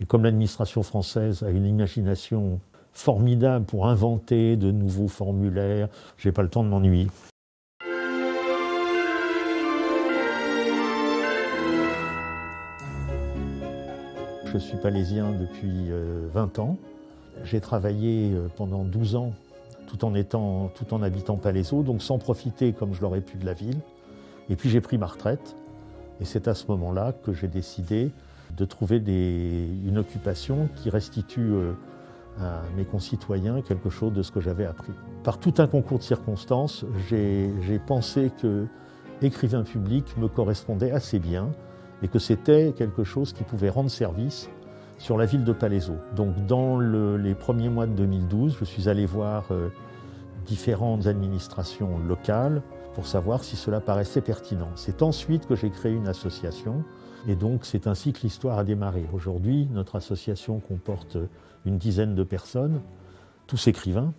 Et comme l'administration française a une imagination formidable pour inventer de nouveaux formulaires, j'ai pas le temps de m'ennuyer. Je suis palésien depuis 20 euh, ans. J'ai travaillé euh, pendant 12 ans tout en, étant, tout en habitant Palaiseau, donc sans profiter comme je l'aurais pu de la ville. Et puis j'ai pris ma retraite. Et c'est à ce moment-là que j'ai décidé de trouver une occupation qui restitue euh, à mes concitoyens quelque chose de ce que j'avais appris. Par tout un concours de circonstances, j'ai pensé que écrivain public me correspondait assez bien et que c'était quelque chose qui pouvait rendre service sur la ville de Palaiseau. Donc dans les premiers mois de 2012, je suis allé voir euh, différentes administrations locales pour savoir si cela paraissait pertinent. C'est ensuite que j'ai créé une association et donc c'est ainsi que l'histoire a démarré. Aujourd'hui, notre association comporte une dizaine de personnes, tous écrivains.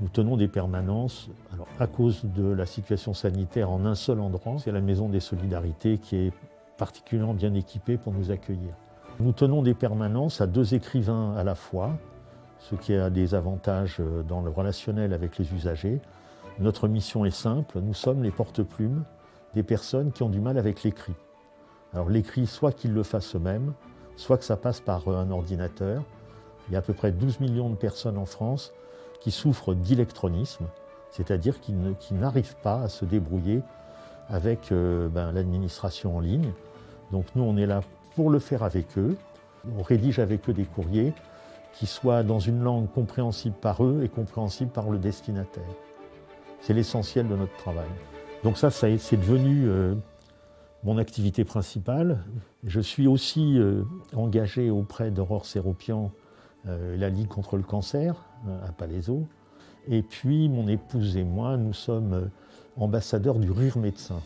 Nous tenons des permanences, alors à cause de la situation sanitaire, en un seul endroit. C'est la Maison des Solidarités qui est particulièrement bien équipée pour nous accueillir. Nous tenons des permanences à deux écrivains à la fois, ce qui a des avantages dans le relationnel avec les usagers. Notre mission est simple, nous sommes les porte-plumes des personnes qui ont du mal avec l'écrit. Alors l'écrit, soit qu'ils le fassent eux-mêmes, soit que ça passe par un ordinateur. Il y a à peu près 12 millions de personnes en France qui souffrent d'électronisme, c'est-à-dire qui n'arrivent pas à se débrouiller avec euh, ben, l'administration en ligne. Donc nous, on est là pour le faire avec eux. On rédige avec eux des courriers qui soient dans une langue compréhensible par eux et compréhensible par le destinataire. C'est l'essentiel de notre travail. Donc ça, c'est devenu euh, mon activité principale. Je suis aussi euh, engagé auprès d'Aurore Séropian, euh, la Ligue contre le cancer à Palaiseau. Et puis mon épouse et moi, nous sommes ambassadeurs du Rire Médecin,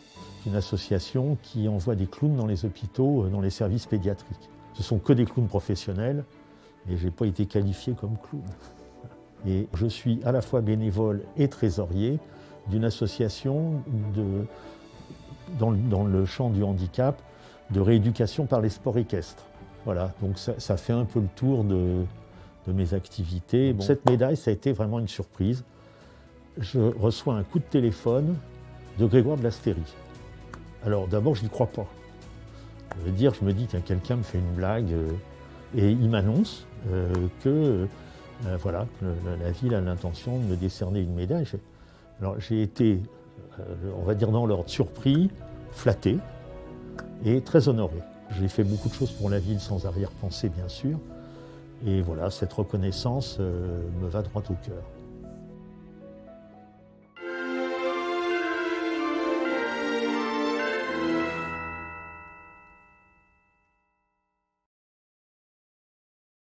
une association qui envoie des clowns dans les hôpitaux, dans les services pédiatriques. Ce sont que des clowns professionnels et je n'ai pas été qualifié comme clown. Et je suis à la fois bénévole et trésorier d'une association dans, le champ du handicap de rééducation par les sports équestres. Voilà, donc ça, fait un peu le tour de, mes activités. Cette médaille, ça a été vraiment une surprise. Je reçois un coup de téléphone de Grégoire de l'Astérie. Alors d'abord, je n'y crois pas. Je veux dire, je me dis que quelqu'un me fait une blague euh, et il m'annonce euh, que euh, voilà, la ville a l'intention de me décerner une médaille. Alors j'ai été, euh, on va dire dans l'ordre, surpris, flatté et très honoré. J'ai fait beaucoup de choses pour la ville sans arrière-pensée, bien sûr. Et voilà, cette reconnaissance me va droit au cœur.